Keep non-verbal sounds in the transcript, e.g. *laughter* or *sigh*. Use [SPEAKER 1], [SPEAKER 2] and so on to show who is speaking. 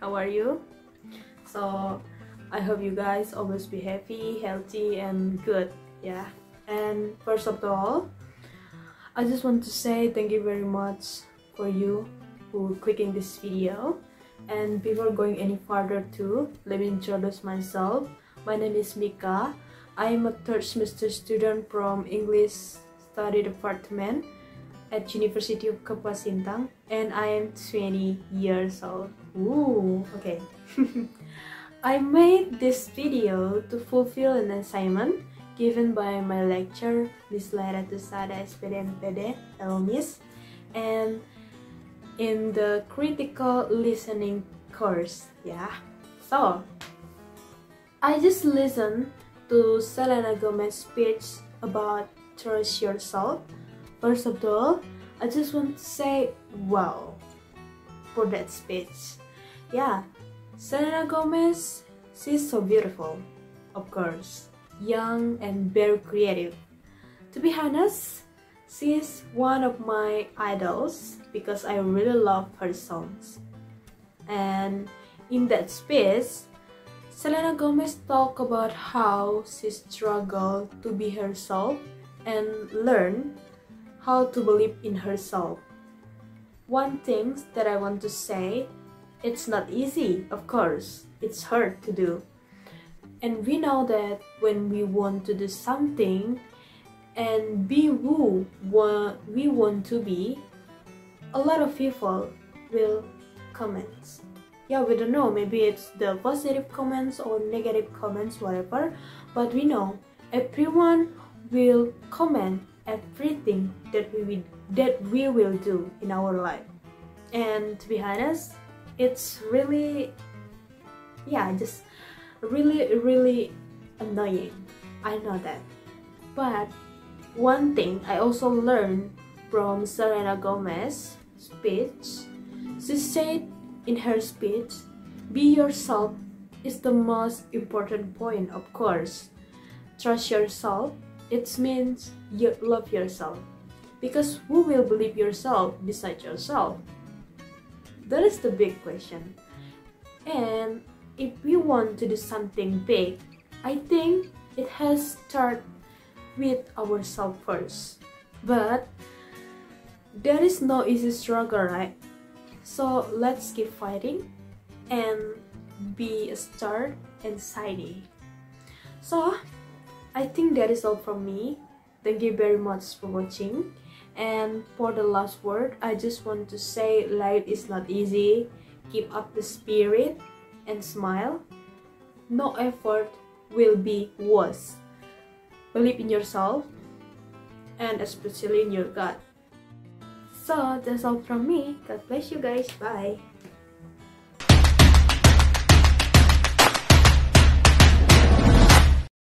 [SPEAKER 1] how are you? So I hope you guys always be happy, healthy and good. Yeah. And first of all, I just want to say thank you very much for you who clicking this video. And before going any further too, let me introduce myself. My name is Mikha. I am a third semester student from English Study Department at University of Kapuas Sintang and I am 20 years old. Ooh, okay. *laughs* I made this video to fulfill an assignment given by my lecturer, Miss Laira Tusada SPD MPD, Miss, and in the critical listening course, yeah. So, I just listened to Selena Gomez's speech about trust yourself First of all, I just want to say wow for that speech. Yeah, Selena Gomez, she's so beautiful, of course, young and very creative. To be honest, she's one of my idols because I really love her songs. And in that speech, Selena Gomez talked about how she struggled to be herself and learn how to believe in herself. One thing that I want to say, it's not easy, of course. It's hard to do. And we know that when we want to do something and be who we want to be, a lot of people will comment. Yeah, we don't know, maybe it's the positive comments or negative comments, whatever, but we know everyone will comment everything that we will, that we will do in our life. And to be honest it's really yeah just really really annoying. I know that. But one thing i also learned from selena gomez speech she said in her speech be yourself is the most important point of course. Trust yourself it means you love yourself. Because who will believe yourself besides yourself? That is the big question. And if we want to do something big, I think it has start with ourselves first. But there is no easy struggle, right? So let's keep fighting and be a star and shiny. So I think that is all from me. Thank you very much for watching. And for the last word, I just want to say life is not easy. Keep up the spirit and smile. No effort will be worse. Believe in yourself and especially in your God. So that's all from me. God bless you guys. Bye.